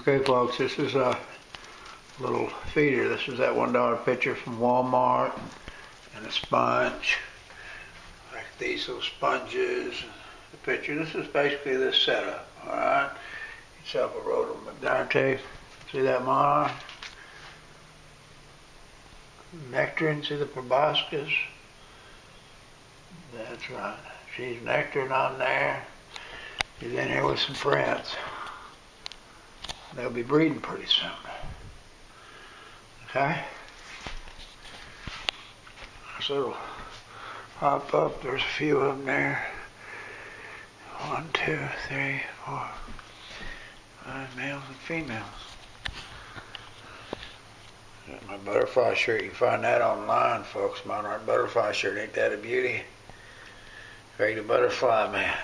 Okay, folks, this is a little feeder. This is that one dollar pitcher from Walmart and a sponge. Like these little sponges, the pitcher. This is basically this setup, all right? Yourself a rhododendron. See that monarch? Nectaring, see the proboscis? That's right. She's nectaring on there. She's in here with some friends. They'll be breeding pretty soon. Okay? So hop up. There's a few of them there. One, two, three, four, five males and females. My butterfly shirt. You can find that online, folks. Monarch butterfly shirt. Ain't that a beauty? Craig the butterfly man.